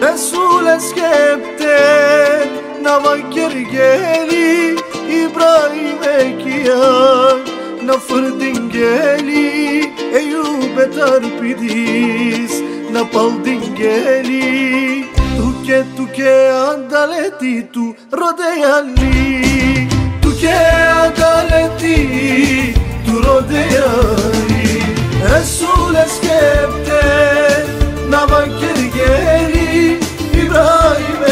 τα σουλασκέπτε να βγειριγείλι η Ιβραήμε κι α' να φρενίγειλι η Υιού θαρπιδίς να παλνίγειλι του και του και ανταλετι του ροδειαλι του και ανταλετι του ροδειαλι Resul eskepte Navakker geri İbrahim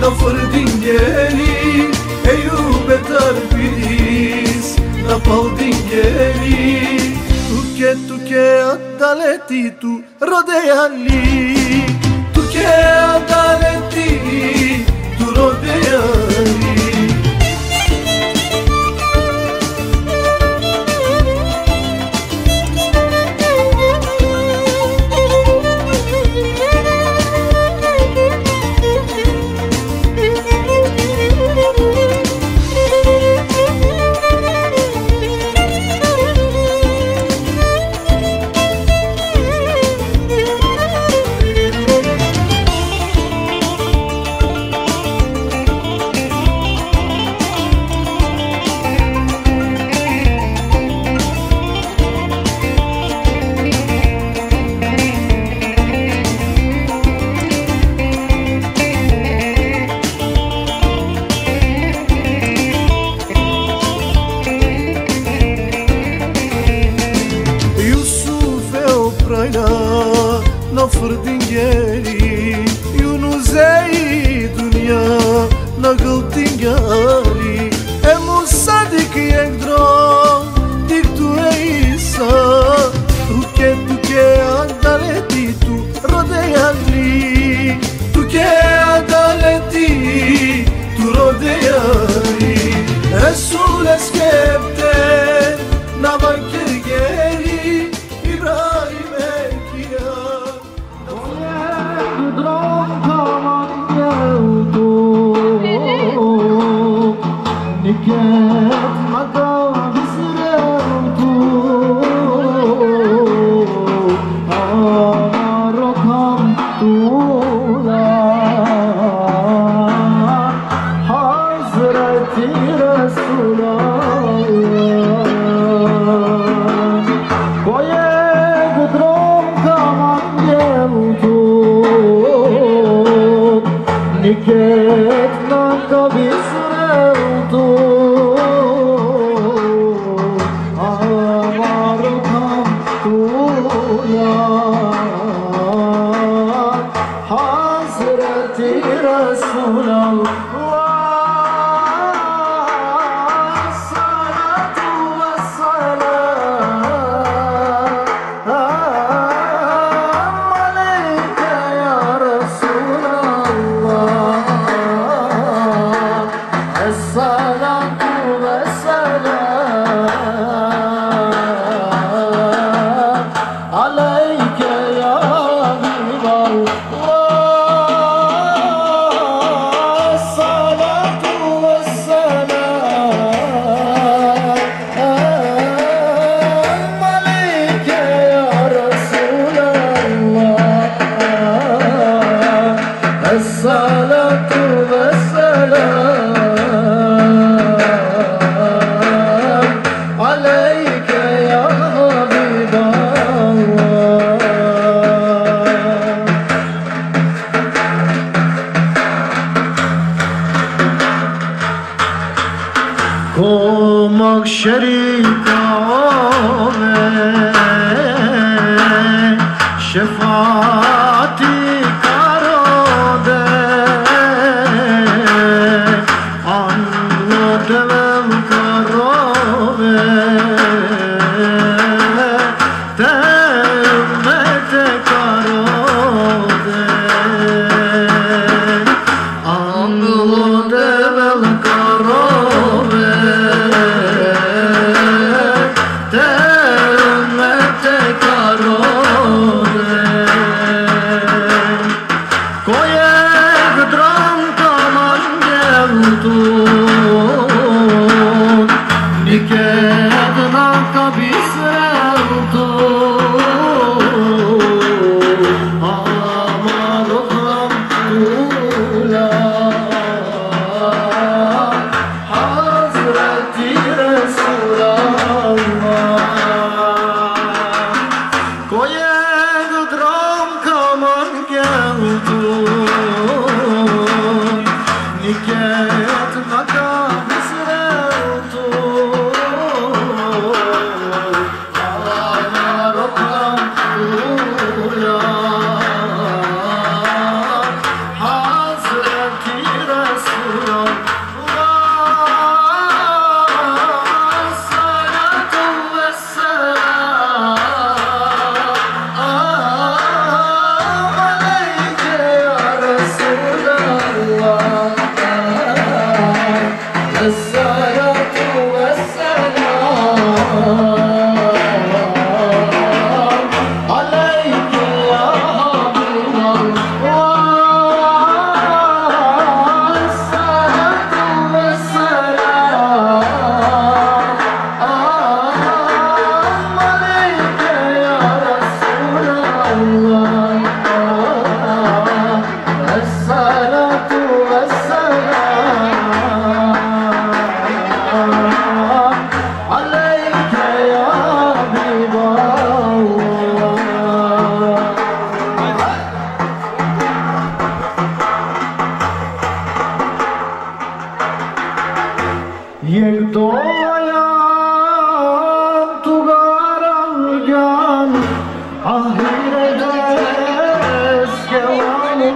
na Nafır dingeri Eyüp etar biriz Napal dingeri Tuke tuke adaleti tu Rodeyanli Tuke adaleti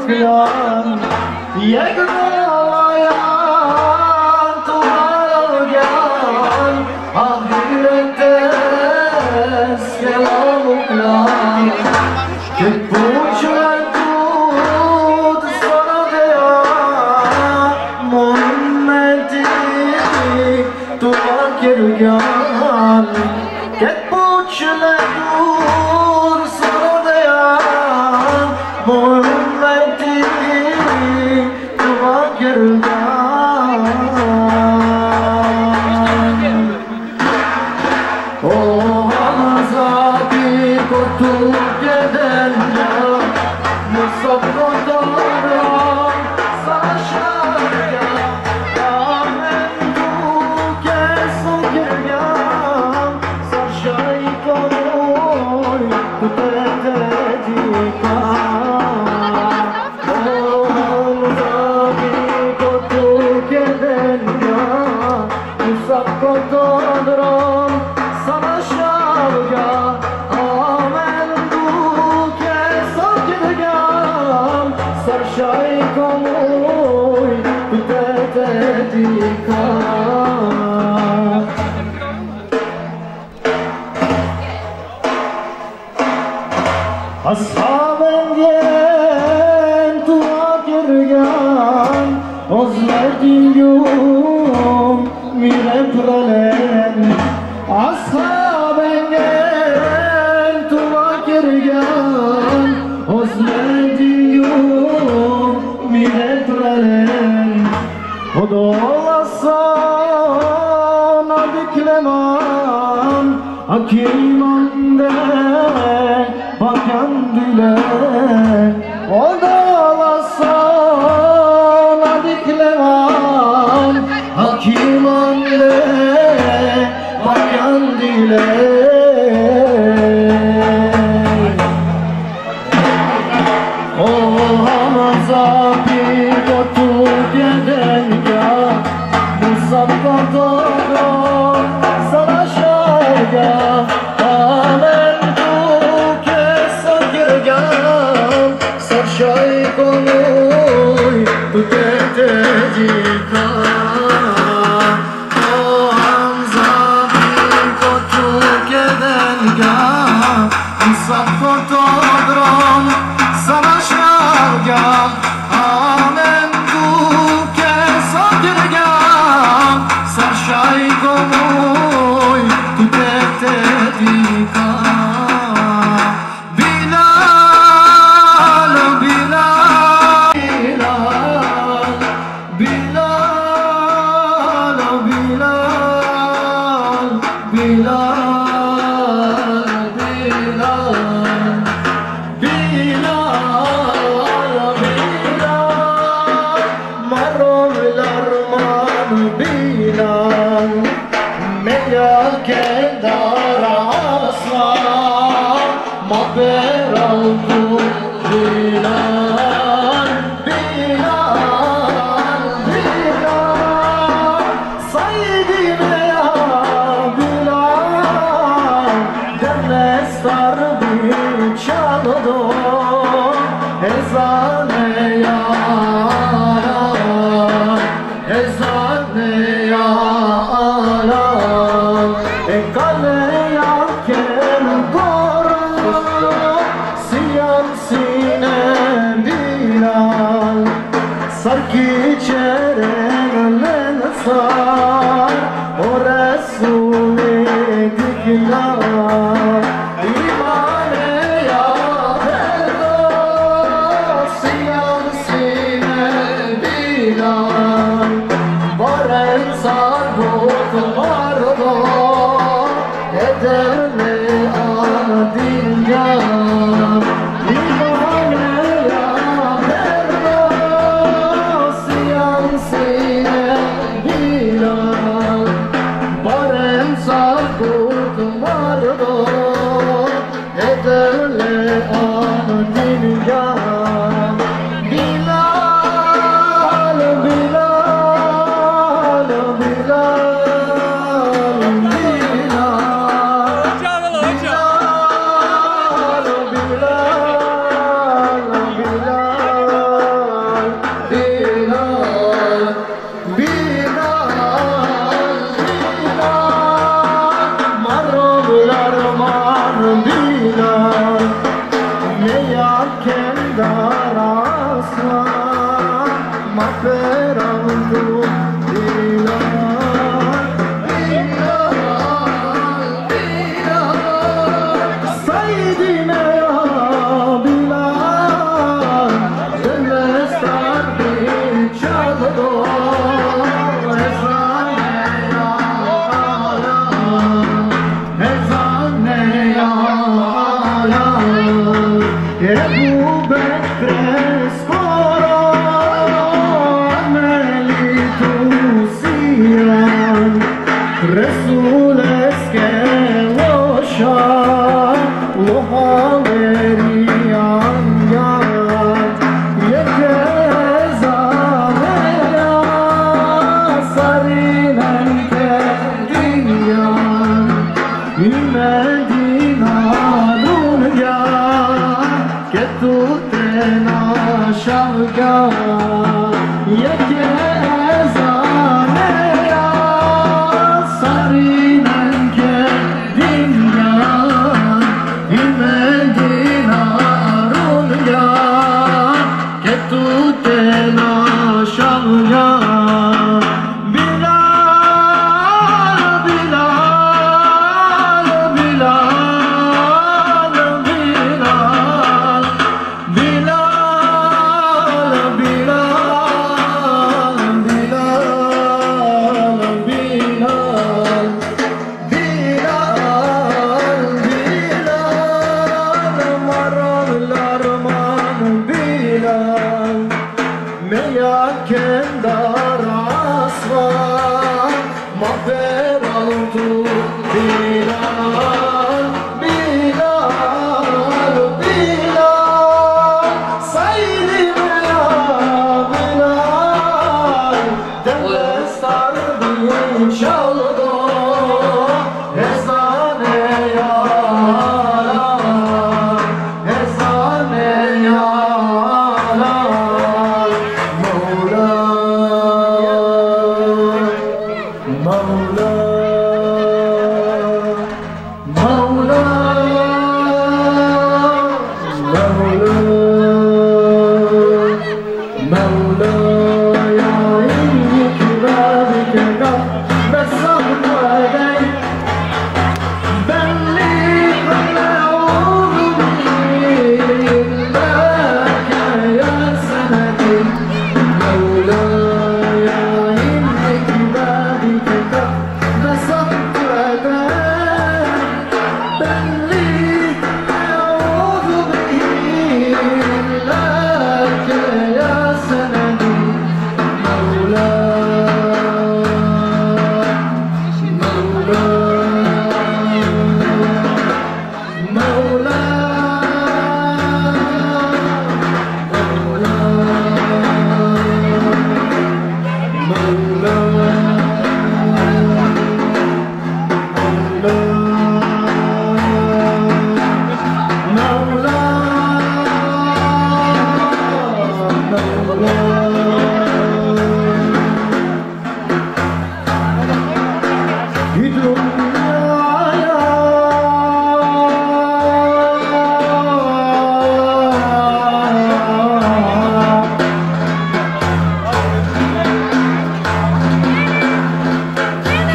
Patreon. Yeah, Azap bir otu gelen ya Musabbada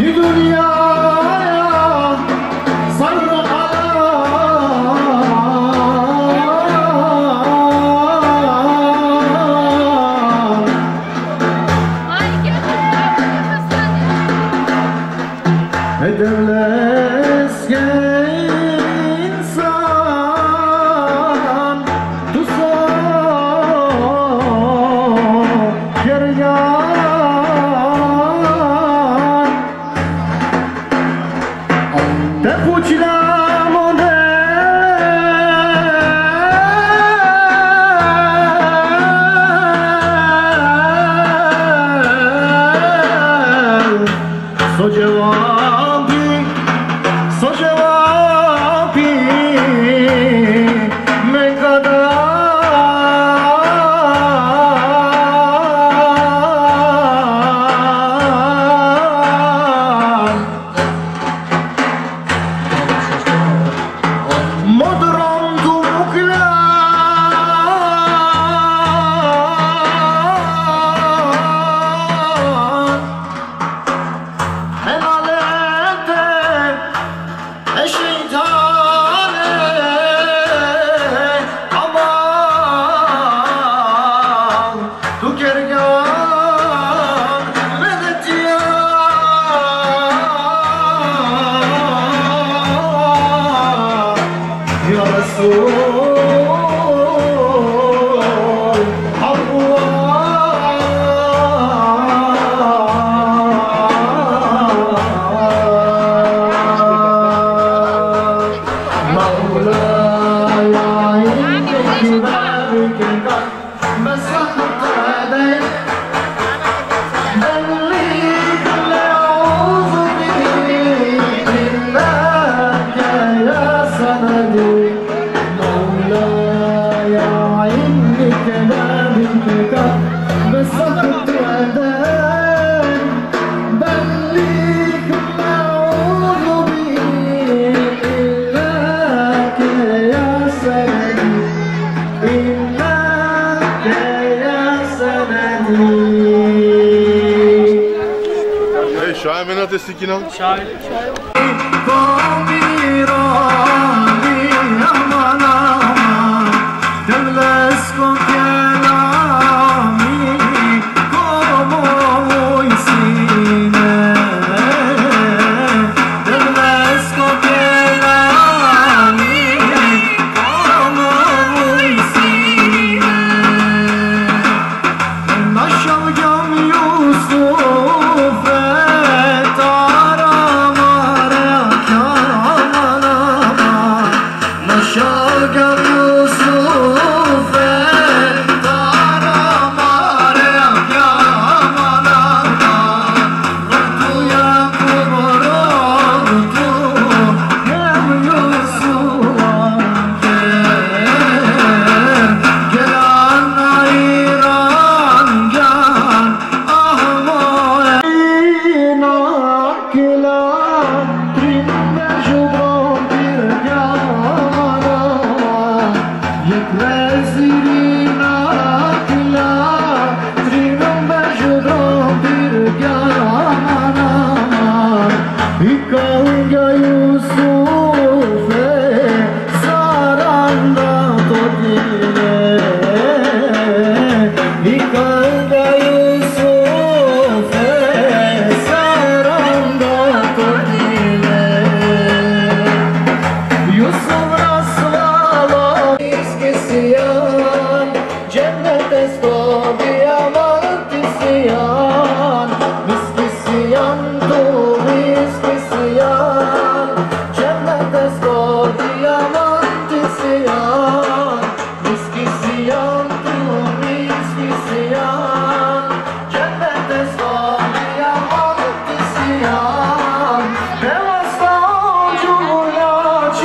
Hallelujah. artistik you know.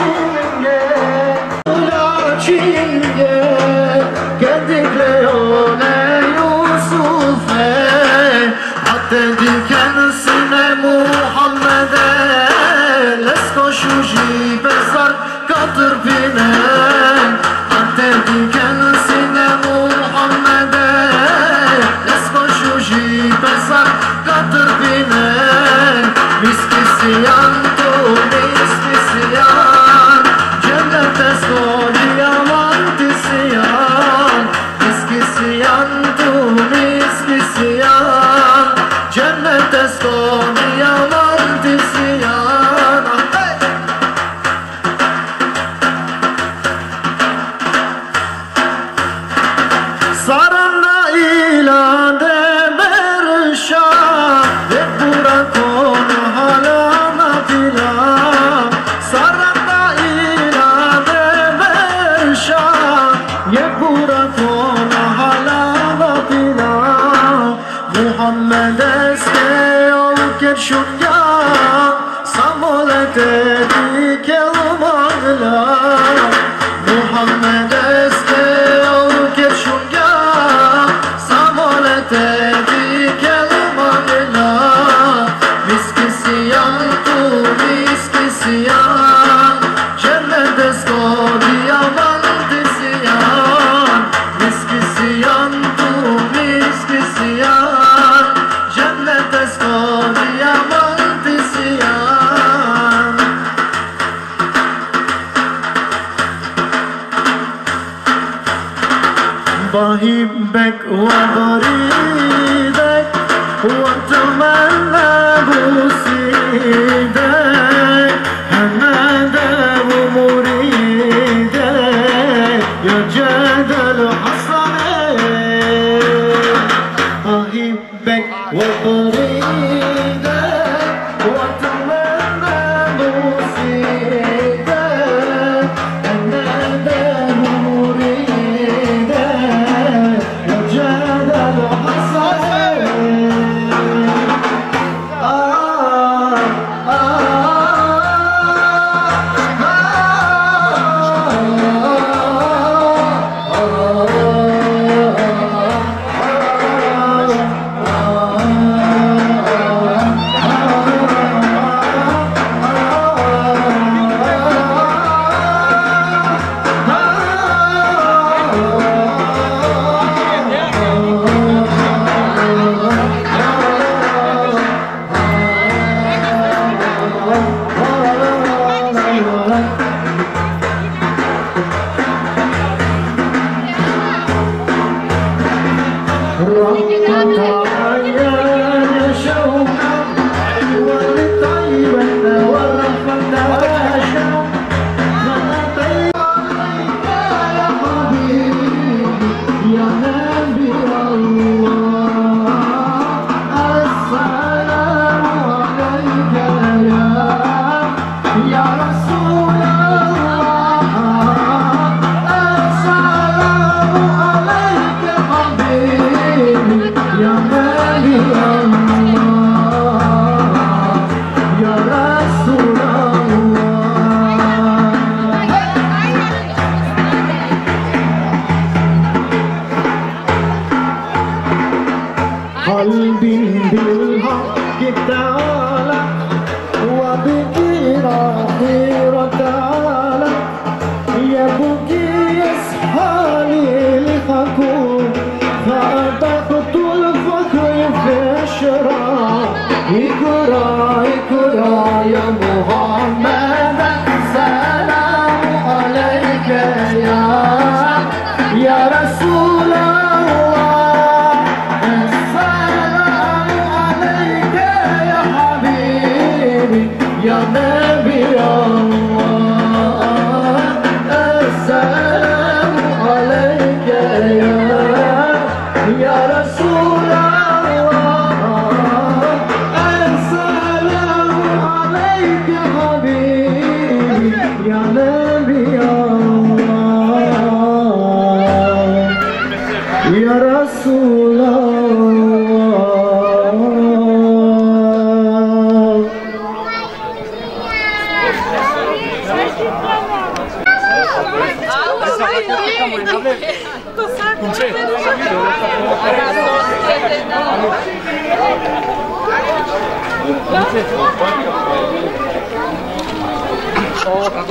you.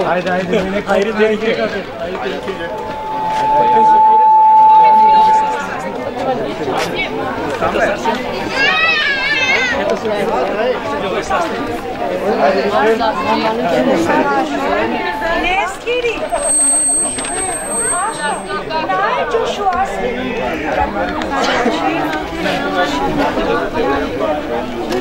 Haydi haydi. Ayrı tehlike. Ayrı tehlike. Neskiri. Nein, Joshua, hast du...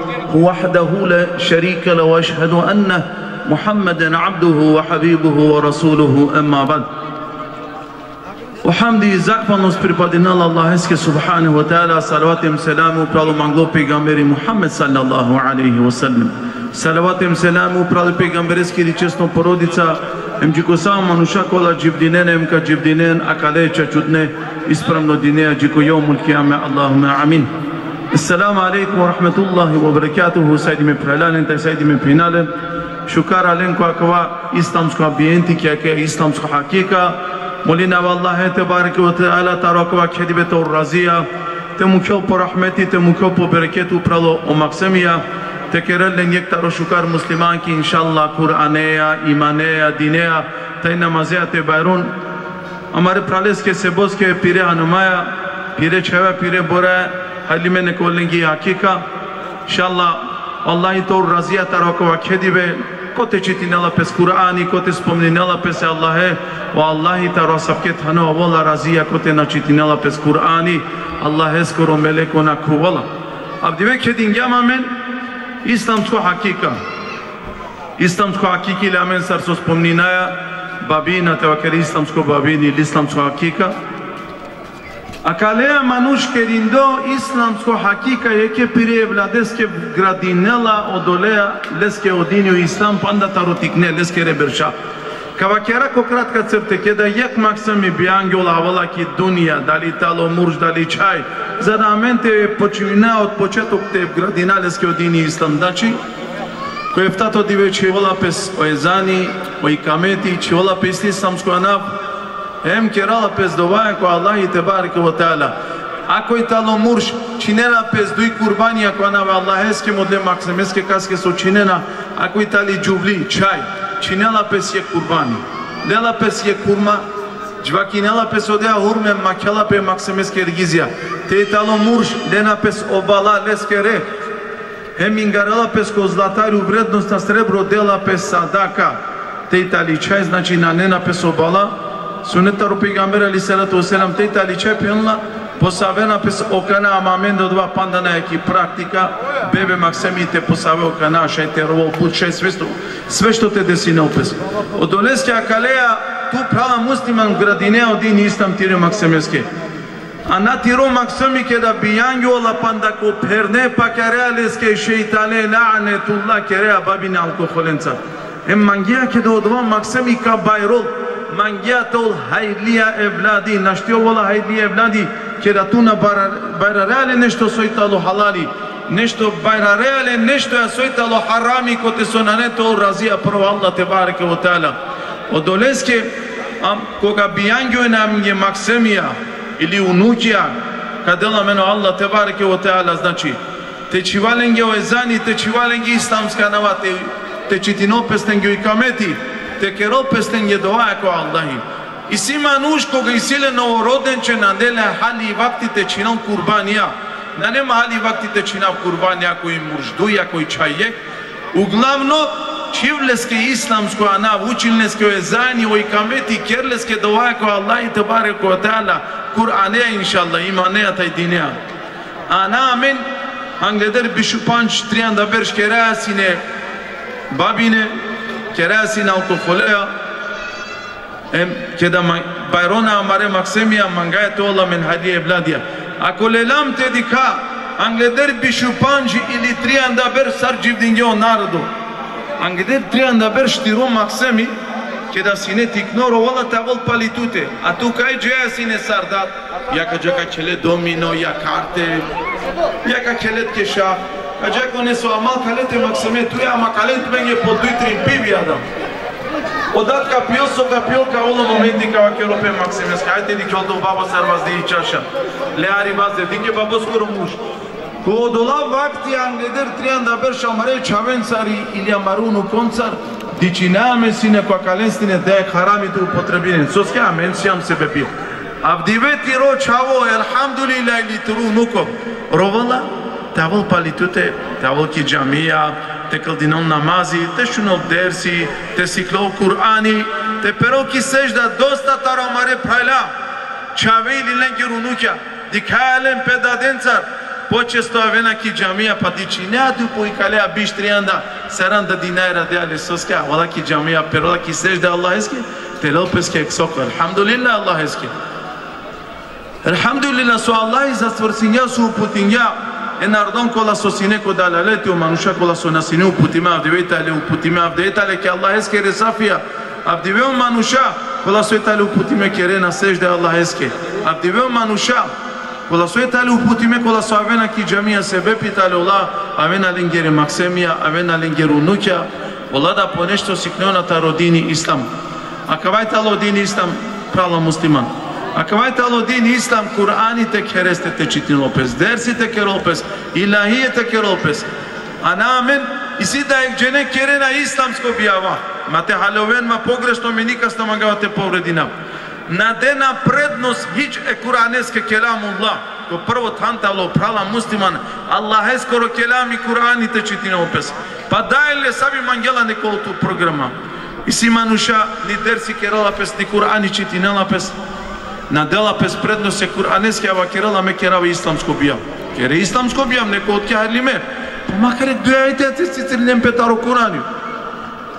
وحده لا شريك له واشهد ان محمدا عبده وحبيبه ورسوله اما بعد وحمد i zahvalnost pripadinala Allaheske subhanahu wa ta'ala salavat im selamu pralu manglo pejgamberi Muhammed sallallahu alaihi wa sallam salavat im selamu pralu pejgambereski di česno porodica em điko samo manuša kola džibdinen em ka džibdinen akale ča čudne ispravno dineja điko jomul kiyame Allahumma amin السلام علیکم و رحمۃ اللہ وبرکیا تعید میں پھیلا لین تو سید میں پینا لین شکار عالم کو اکوا. اس طام کو بےنتی کیا کیا. اس کو حقیقہ. مولینا والا ہے تو بار اعلیٰ تار و اکوا کھیت بے تو رضیٰ تو مکھر تھی تو مکھو پو برکھے تو پھیلو مقصد لیں گے تار و شکار مسلمان کہ انشاء اللہ کُر آنے یا ایمانے یا دینے یا تے بیرون. ہمارے فرالس کے کے پیرے ہنمایا. پیرے چھوے، پیرے بورائے হালিমেনে করলেন গিয়ে আকিকা ইনশাল্লাহ আল্লাহ তোর রাজিয়া তার হক রাখে দিবে коте чити нелапес Курани, коте спомни нелапес Аллахе, во Аллахи таро сапке тано овола разија коте на чити нелапес Курани, Аллахе скоро мелеко на кувала. Абдиве кедин јамамен исламско хакика. Исламско хакики ламен сар со спомнинаја бабината, вакер исламско бабини, исламско хакика. А калея мануш кериндо исламско хакика еке пире владеске градинела одолеа, леске одиню ислам панда таротикне леске реберша. Кавакера ко кратка црте ке да јек максами биангол авала ки дунија, дали тало мурж, дали чај, за да аменте почина од почеток те градина леске одини ислам. Дачи, кој ефтато диве че вола пес оезани, оикамети, че вола пес исламско анав, hem kerala pes dovaja ko Allahi te bareke ve и тало мурш talo mursh činena pes duj kurbani ako ana ve Allaheske modle maksimeske kaske so činena ako i tali džuvli čaj činela pes je kurbani lela pes je kurma Gjvakinela pes odea hurme makela pe maksimeske ergizja te talo mursh lena pes obala leske re hem ingarela pes ko zlatari u vrednost na srebro dela pes sadaka te čaj znači na nena pes obala сунетару пейгамбер али салату васелам тейта али чепионла посавена пес окана амаменда два пандана еки практика бебе максемите посаве окана шете ровол пут ше све што све што те деси на опес од олеска калеа ту права муслиман градинеа од ини истам тире максемеске а на тиро максеми ке да бијан панда ко перне па кереа леске шейтале лаанетулла кереа бабин алкохоленца Em mangia ке до два maksemi ka bayrol mangiatol hajlija evladi, naštio vola hajlija evladi, keratuna bajrareale nešto sojtalo halali, nešto bajrareale нешто je sojtalo harami ko te sonaneto razija prvo Allah te bareke o ta'ala. Od doleske, koga bijangio nam je maksemija ili unukija, kadela meno Allah te bareke o ta'ala, znači, te čivalenge o ezani, te čivalenge islamska nava, te, te čitinopestenge i kameti, te kero те ќе ропестен ја доа ко Аллахи. И сима нуш кога исиле новороденче на неле хали вактите чинам курбанија. На нема хали вактите чинам курбанија кој мурждуја, кој чајек. Углавно, чивлеске исламско ана, училнеске ој зајни, ој камети керлеске доа ко Аллахи табаре ко таала. иншалла inşallah iman'a tay dine. Ana Амин. Англедер bir şu panç да bir şkere бабине, бабине, kerasina autokolea keda bayrona amare maksemia mangaya tola min hadiye evladiya akolelam te dika angeder bishupanji ili trianda ber sarjivdinge o nardo angeder trianda ber shtiro maksemi кеда сине тикноро вала тағол палитуте а ту кай ҷоя сине сардат яка ҷака челе домино якарте яка челет кешах Kaçak ne su amal kalete maksime tu ya makalent menge пиви јадам. Одатка пио со Odat оло моменти кава ka olo momenti ka vakero pe maksime skajte di kjoldo baba sarvaz di çaşa. Le ari bazde dike babo skoro muş. Ko dola vakti angeder trianda ber şamare çaven sari ilya marunu koncar diçiname sine ko kalestine de harami tu potrebinen. Sos ka men siam se bepi. Avdiveti ro çavo elhamdulillah li tru. Rovala тавол палитуте, тавол ки джамија, те кылдинон намази, те шунал дерси, те сиклов Кур'ани, те перо ки сежда доста таромаре прайла, чавили ленги рунукя, дикален педаденцар, Почесто авена ки джамија па дичи не аду по икалеа биш трианда саранда динайра де деа соска вала ки перо перола ки сежда Аллах еске телел песке ексоко алхамдулилла Аллах еске. Elhamdülillah su Allah za stvrsinja su uputinja e кола kola so sine ko dalaleti u manusha kola so nasine uputime avdiveta le uputime avdiveta le ke Allah eske resafia avdive u manusha kola so etale uputime kere na sežde Allah eske. Avdive u manusha kola so etale uputime kola so авена ki jamia sebe pitale Allah avena lingere maksemia avena lingere unuka Allah da po nešto sikneona ta rodini islam. A dini islam musliman? Акавајте ало дин ислам, Кураните керестете читинопес, дерсите керопес, илахијете керопес. Анамен, и си да ек джене керена исламско бијава. Мате халовен ма погрешно ми никасно магавате повредина. На дена предност хич е Куранеске келамуллах. Ко прво тантало прала муслиман, Аллах е скоро келам и Кураните читинопес. Па дајле саби мангела неколту програма. И си мануша ни дерси керала пес, ни Курани читинела пес на дела пес предност се Куранески ава керала ме керава исламско бијам. Кере исламско бијам, неко од или ме. Па макаре дојајте те цицирнем петаро Курани.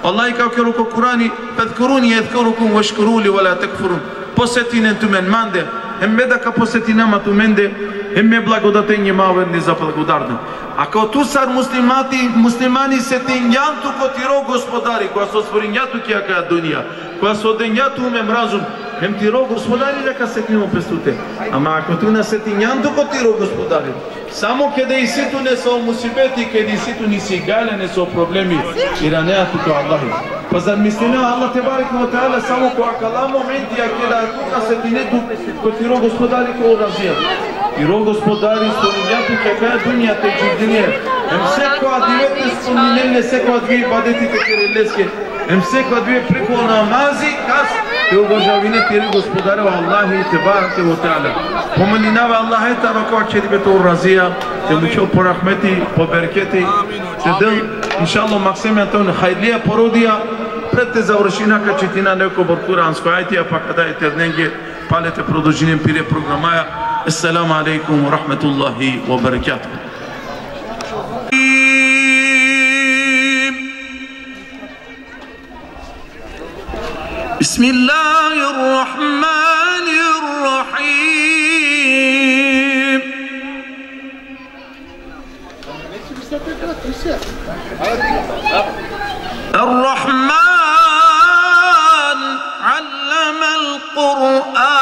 Allah i ka kërru ko Kurani, fadhkuruni yadhkurukum вала текфурун. takfurun. Посетинен ту мен манде, емме да посети посетинама ту менде, емме благодатење мавен не за благодарен. Ако като сар муслимати, муслимани се денјанту ко ти потиро господари, која со спорињату ќе ја дунија, која со дењату умем разум, Ем ти ро господари дека секнемо пестуте. Ама ако ти на сетињан ко ти ро господари, само каде да и ситу не со мусибети, каде и ситу ни си гале не со проблеми, и да неа тука Аллахи. Па зар мислиме Аллах те барик на таала само која каламо моменти, а каде да тука сетинету, ко ти ро господари кој разија. И ров господари со споминјата ќе беа дунијата и чуждинија. Ем секоја дивете споминене, секоја две бадетите керелеске. Ем секоја две преко намази, кас, те обожавине тери господарева Аллахи и тебарате во таала. Поминава Аллах е тара која ќе дибете уразија, те лучо по рахмети, по беркети, те дел, иншалло, Максим Антон, хайдлија породија, пред те завршина качетина неко бор Куранскојајте, а па кадајте дненге, فعالیت پروژینیم پیره پروگرامای السلام علیکم و رحمت الله و برکات بسم الله الرحمن الرحيم الرحمن علم القرآن.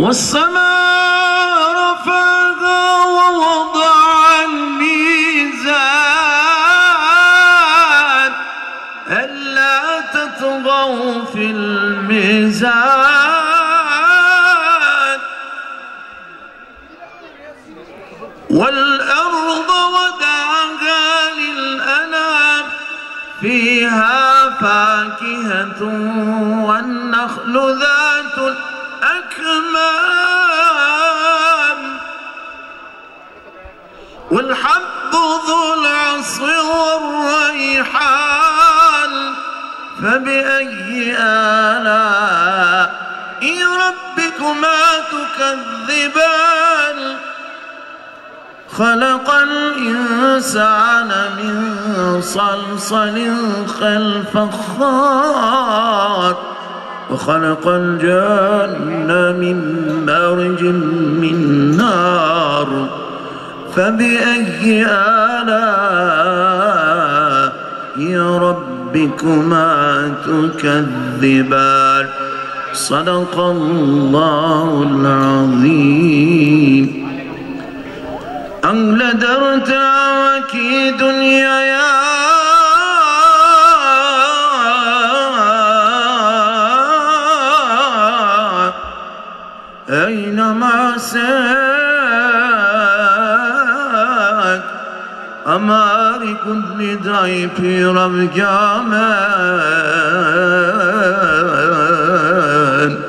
والسماء رفعها ووضع الميزان ألا تطغوا في الميزان والأرض ودعها للأنام فيها فاكهة والنخل ذات الأكمام والحب ذو العصر والريحان فبأي آلاء ربكما تكذبان؟ خلق الإنسان من صلصل كالفخار وخلق الجن من مارج من نار فبأي آلاء ربكما تكذبان؟ صدق الله العظيم. أولدرت وكي دنيا أماري كنت ندعي في رمجامان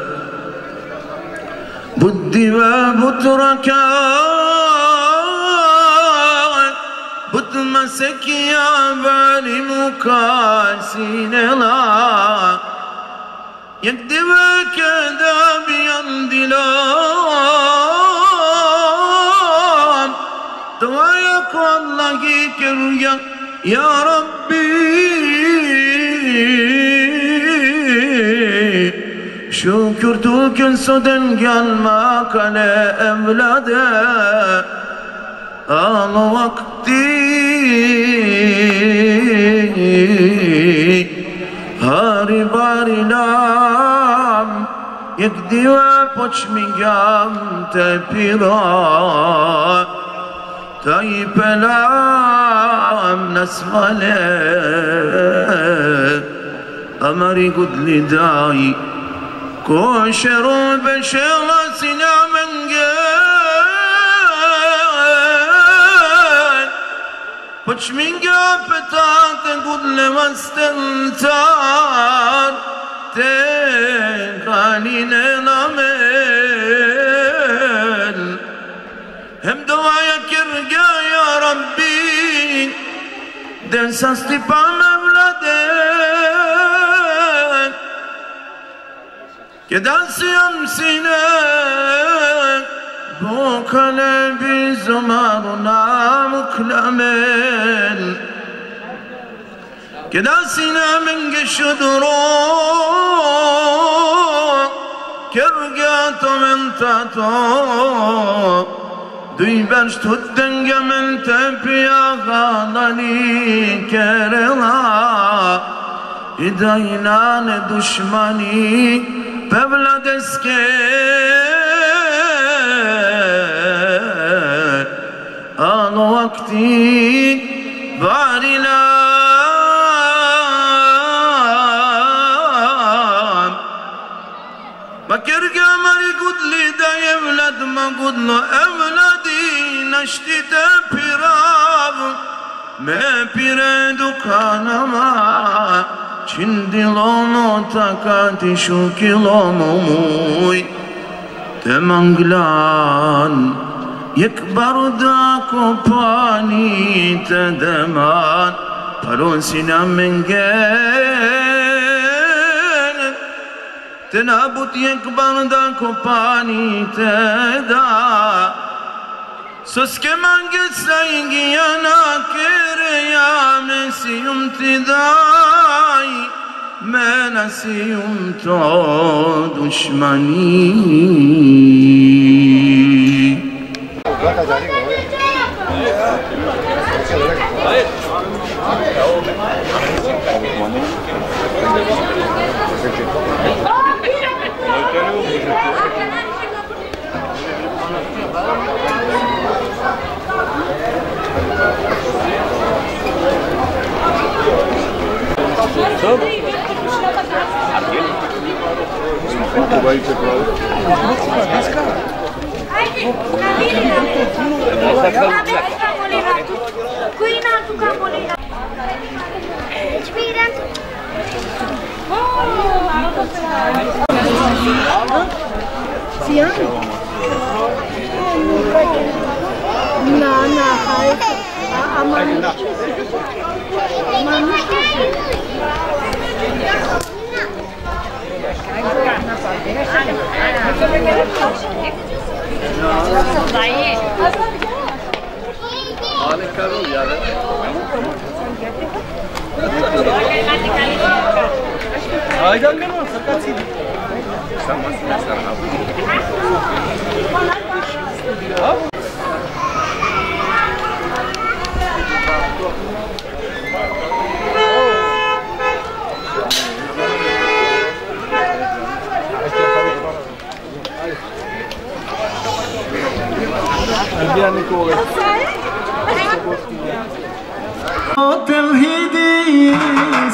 بدي وبتركان بتمسك يا بالي مكاسين لا يكذبك دابيا دلام hayır ya Rabbi. Şükür tükün sudun gelme kale evlade. Al vakti. Hari bari nam Yek diva poç mi gam te pirat طيب لا الناس ملك أمري قد لداي كون شروب شغل سنا من قال بش من قابتات قد لمستنتار تين خالينا نامل هم دوايا كي Gden sa Stipana Vladen Gden siyam sinek Bu kalebi zamanuna muklamel Gden sinemin geçudurun Kergato mentato Duyberst huddenge men tepya ganani kerela İdaynan düşmani bevladeske. An vakti varilam Bakir gamer gudli da evlad ma gudlu ev geçti de pirav Me pire dukanama Çindilono takati şu kilomomuy Temanglan Yek barda kopani tedeman Parun sinem engenet Tenabut yek barda kopani tedeman سس کے مانگے نا نہ ریا میں سیم تی میں نہ سیون تو دشمنی۔ טוב? סיימנו? לא, נחל. Amanmış mısın? Amanmış mısın? Harikalı ya. Aydan ben olsa kaçayım. Sen nasıl mesela? Ha? Albijanikovec. Tevhidi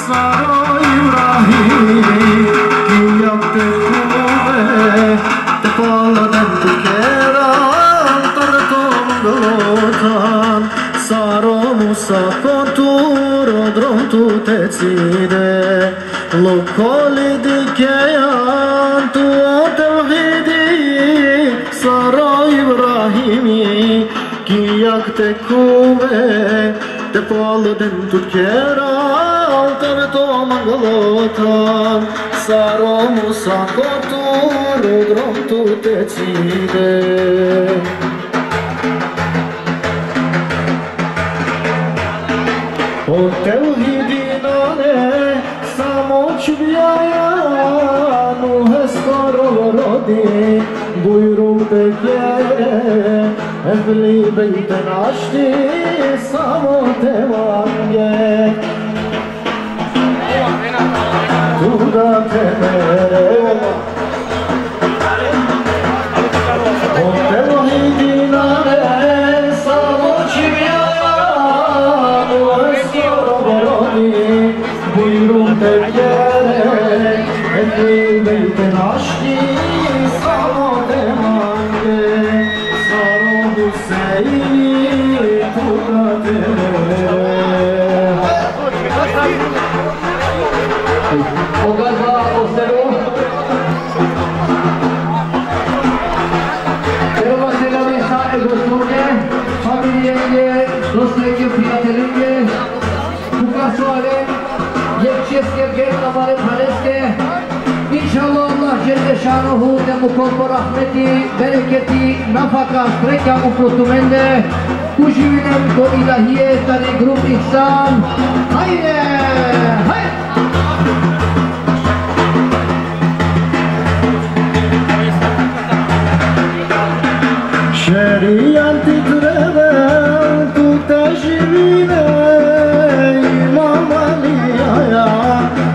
Saro Ibrahim Kim yaptı kuvve Tepaladan tükeran Tartomdotan Saro Musa Kontur Odron tutecide Lokoli dikeyan Tuotel Rahimi Ki jak të kuve Të polë dhe në të kjera Altëve Saro musa kotu Rudrom të të e cide O اهل بيت عشتي صامت وعنقك Manajir de Shanuhu, de Mukombor Ahmeti, Bereketi, Nafaka, Strecha, Umflutumende, Kujinem, Donilahiye, Tani Grup İhsan, Hayre, hayre! Şeriyan titreme, tuta jivine, İmam Ali'ye,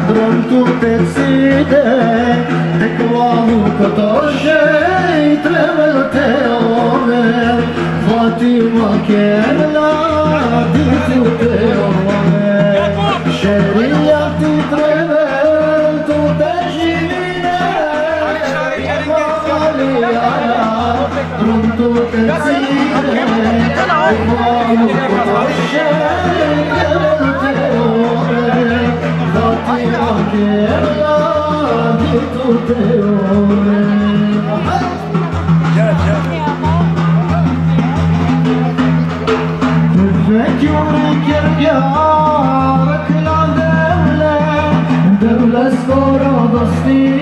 Drum tu tepside, the trevel te omer Fatima kemla dizi te Let's go to the sea.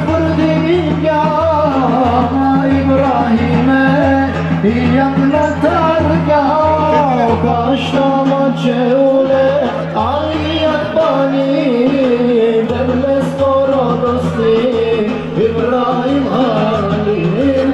ya İbrahim'e Yaknatar ya. Kaşlama çevle Ayat bani. Devles koronosti İbrahim halim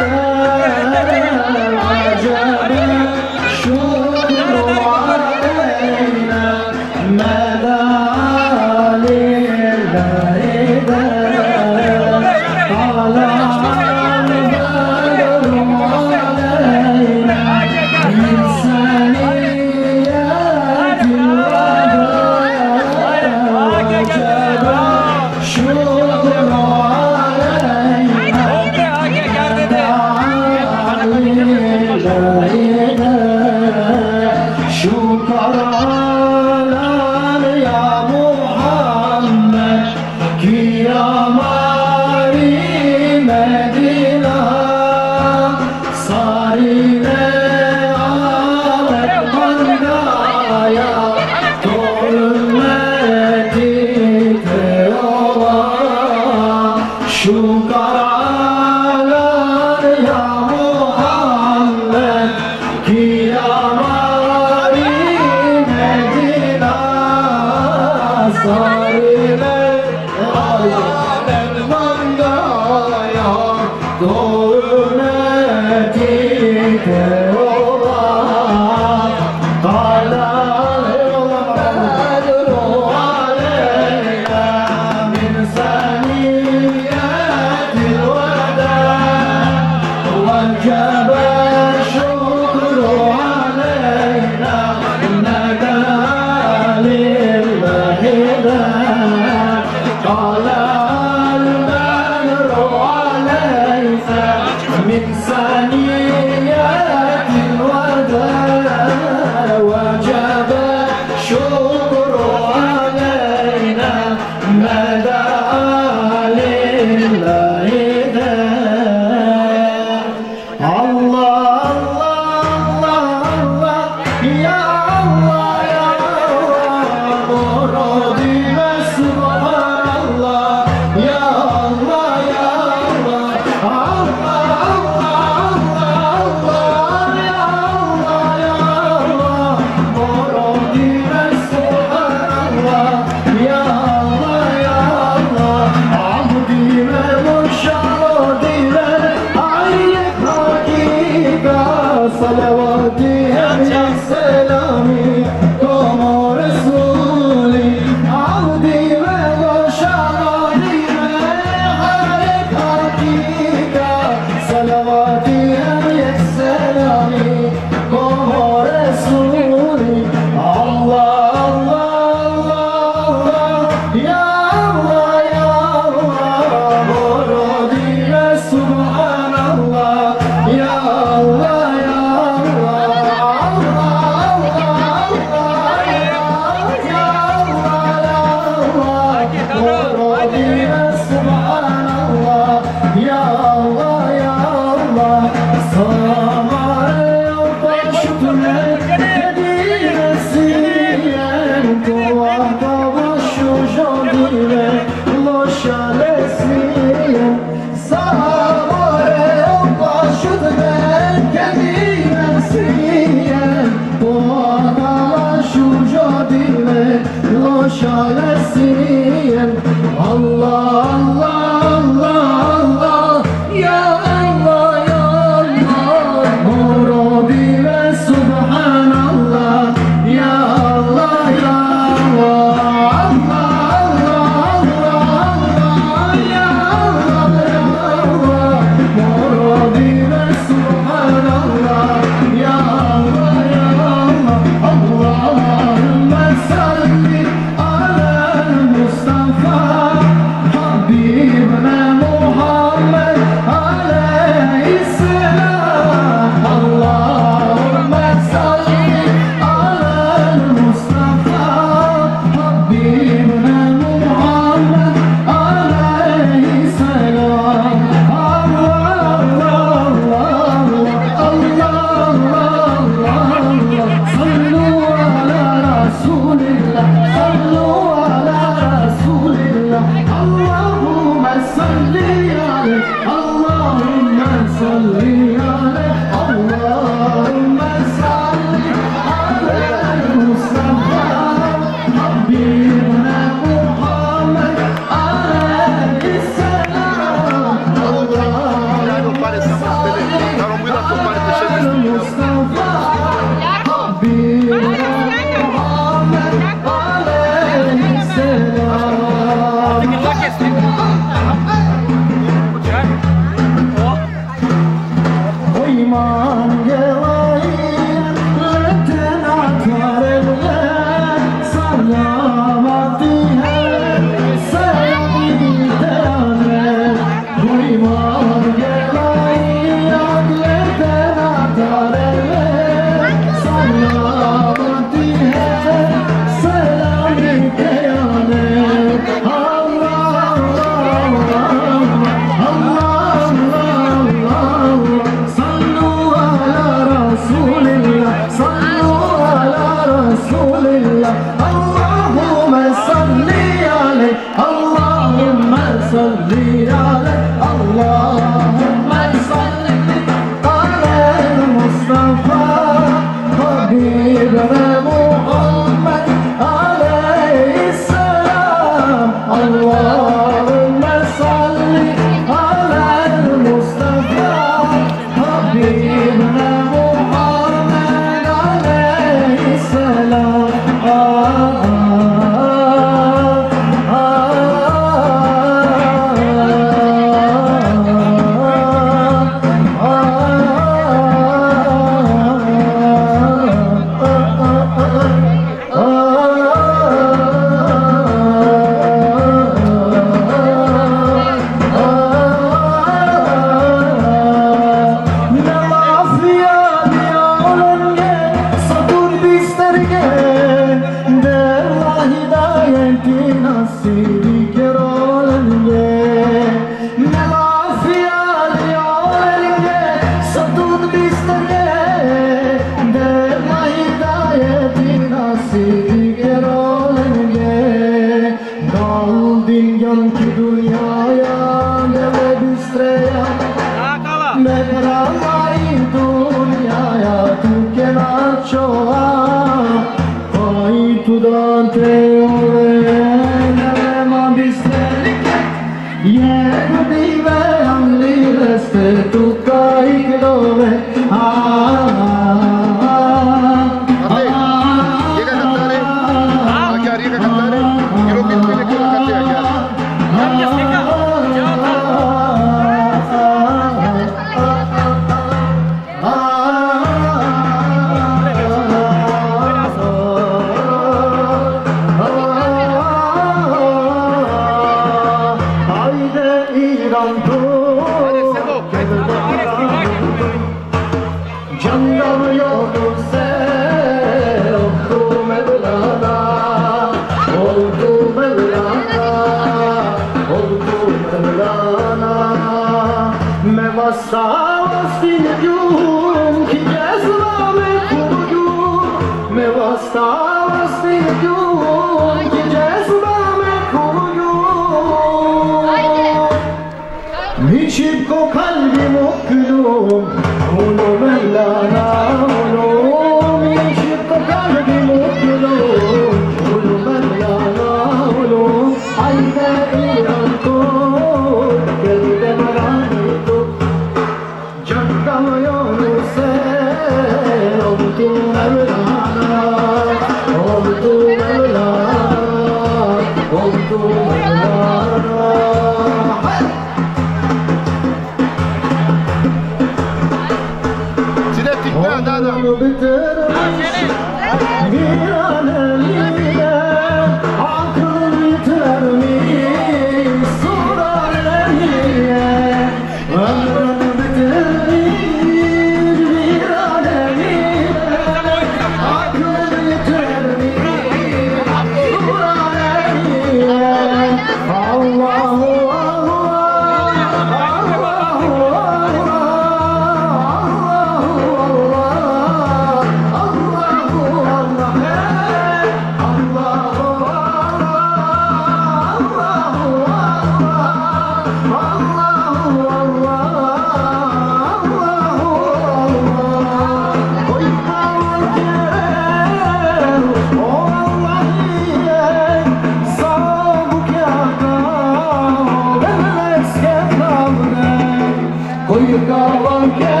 you no one cares.